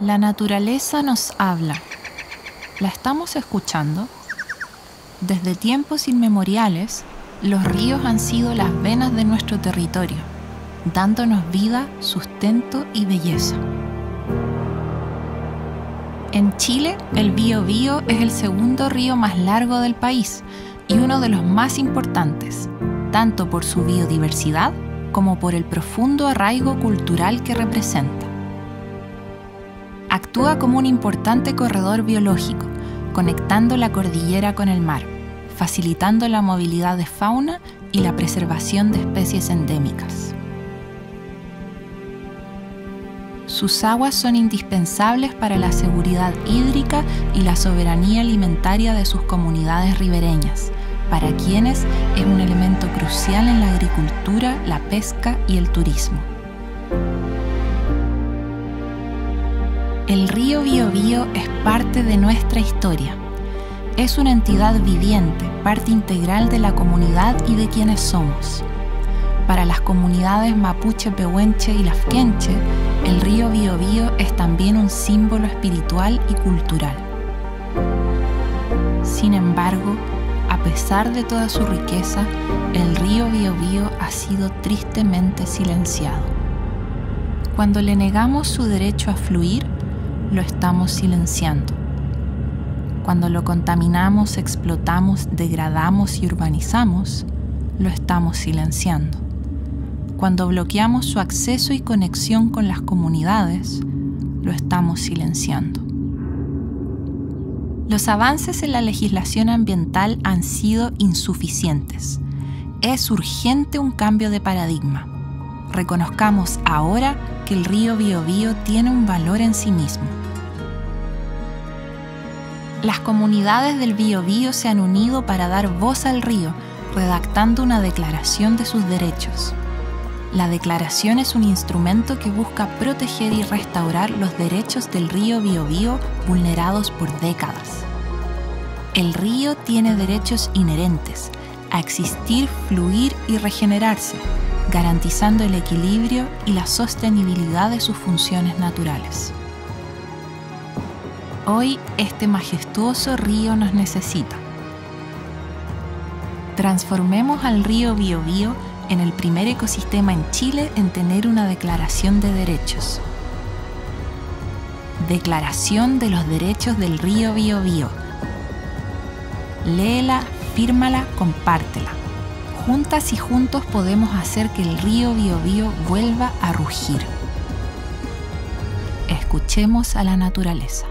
La naturaleza nos habla. ¿La estamos escuchando? Desde tiempos inmemoriales, los ríos han sido las venas de nuestro territorio, dándonos vida, sustento y belleza. En Chile, el Biobío es el segundo río más largo del país y uno de los más importantes, tanto por su biodiversidad como por el profundo arraigo cultural que representa actúa como un importante corredor biológico, conectando la cordillera con el mar, facilitando la movilidad de fauna y la preservación de especies endémicas. Sus aguas son indispensables para la seguridad hídrica y la soberanía alimentaria de sus comunidades ribereñas, para quienes es un elemento crucial en la agricultura, la pesca y el turismo. El río Biobío es parte de nuestra historia. Es una entidad viviente, parte integral de la comunidad y de quienes somos. Para las comunidades mapuche, pehuenche y lafquenche, el río Biobío es también un símbolo espiritual y cultural. Sin embargo, a pesar de toda su riqueza, el río Biobío ha sido tristemente silenciado. Cuando le negamos su derecho a fluir, lo estamos silenciando. Cuando lo contaminamos, explotamos, degradamos y urbanizamos, lo estamos silenciando. Cuando bloqueamos su acceso y conexión con las comunidades, lo estamos silenciando. Los avances en la legislación ambiental han sido insuficientes. Es urgente un cambio de paradigma. Reconozcamos ahora el río Biobío tiene un valor en sí mismo las comunidades del Biobío se han unido para dar voz al río, redactando una declaración de sus derechos. La declaración es un instrumento que busca proteger y restaurar los derechos del río Biobío vulnerados por décadas. El río tiene derechos inherentes a existir, fluir y regenerarse, garantizando el equilibrio y la sostenibilidad de sus funciones naturales. Hoy este majestuoso río nos necesita. Transformemos al río Biobío en el primer ecosistema en Chile en tener una declaración de derechos. Declaración de los Derechos del Río Biobío. Léela, fírmala, compártela. Juntas y juntos podemos hacer que el río Biobío vuelva a rugir. Escuchemos a la naturaleza.